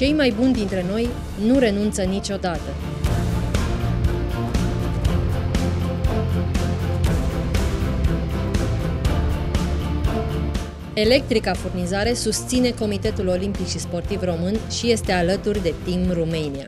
Cei mai buni dintre noi nu renunță niciodată. Electrica Furnizare susține Comitetul Olimpic și Sportiv Român și este alături de Team Romania.